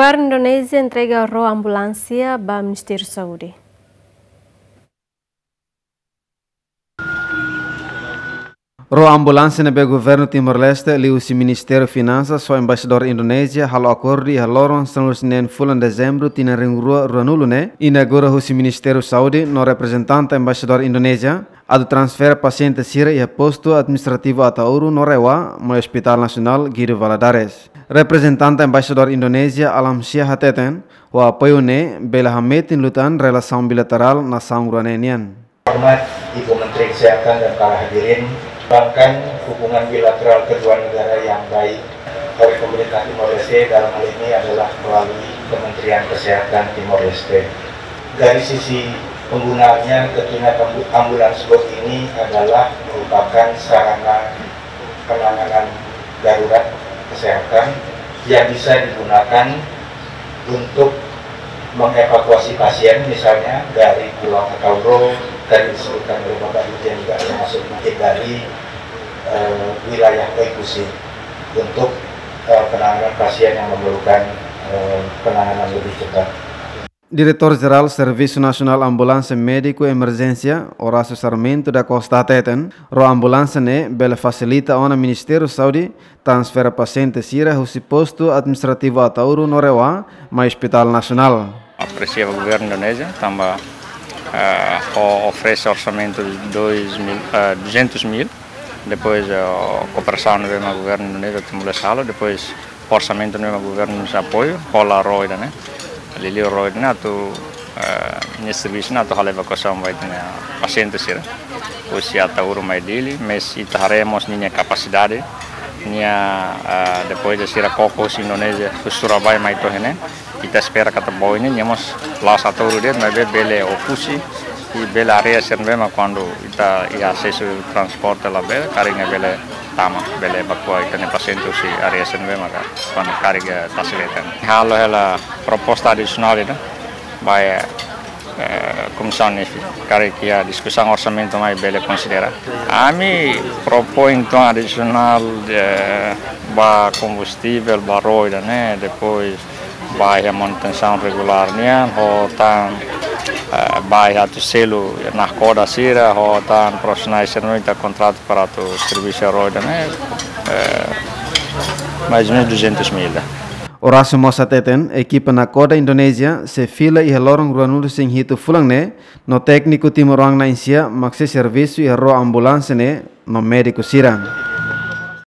Governo Indonésia entrega a ambulância para Ministério Saúde. Ro ambulância na governo Timor-Leste liu si Ministério Finanças so embaixador Indonésia halo acordo e haloron são sinen fulan dezembro tina ringrua ruanulu ne inaugura si Ministério Saúde no representante embaixador Indonésia adu transfer paciente sira e posto administrativo atauru no rewa mo Hospital Nacional Guido Valadares. Representante embaixador Indonésia Alam Syah Hateten wa apoio ne bela hametin lutan relação bilateral na sanggruanenian. Hormat Ibu Menteri Kesehatan dan para hadirin mengembangkan hubungan bilateral kedua negara yang baik oleh pemerintah Timor Leste dalam hal ini adalah melalui Kementerian Kesehatan Timor Leste. Dari sisi penggunaannya tentunya ambulans bot ini adalah merupakan sarana penanganan darurat kesehatan yang bisa digunakan untuk mengevakuasi pasien misalnya dari Pulau Akauro tadi disebutkan oleh Bapak Dirjen juga termasuk mungkin dari uh, wilayah Koikusi untuk uh, penanganan pasien yang memerlukan uh, penanganan lebih cepat. Diretor Geral Serviço Nacional Ambulância Médico Emergência, Horácio Sarmento da Costa Teten, ro ambulância ne bela facilita ona Ministério Saúde transfera paciente sira o posto administrativo Atauru Norewa, mas Hospital Nacional. Aprecia o governo indonésia, também uh, oferece orçamento de 2 mil, uh, 200 mil, depois a uh, cooperação no governo indonésia Timor-Leste, depois orçamento no governo de apoio, rola? Lili roida, né? Tu uh, serviço, né? Tu hal evacuação vai ter paciente sira. Pois já está uru mais dele, mas itaremos minha capacidade, minha uh, depois de sira cocos Indonésia, Surabaya mais torre, né? kita espera kata bawah ini nyamos la satu dia nabe bele ofusi i bele area sen bema quando ita ia sesu transporte la bele karinga bele taama vele pakua ikka ne pasientusi arjesen vemaga on karige tasilitan. Hallo hela proposta adicionalina vai comissão cara que a discussão orçamento mais bela considera. A mim propõe então adicional para combustível, para roida, né? Depois vai a manutenção regular, né? Ho, tam eh, baihatu selu tá contrato para o serviço roda, né? Eh, mais ou menos 200 mil. Horácio Mossateten, equipa na Coda Indonésia, se fila e relorong ruanulu sing hito fulang ne, no técnico Timorang na insia, maxe serviço e ro ambulância né, no médico sirang.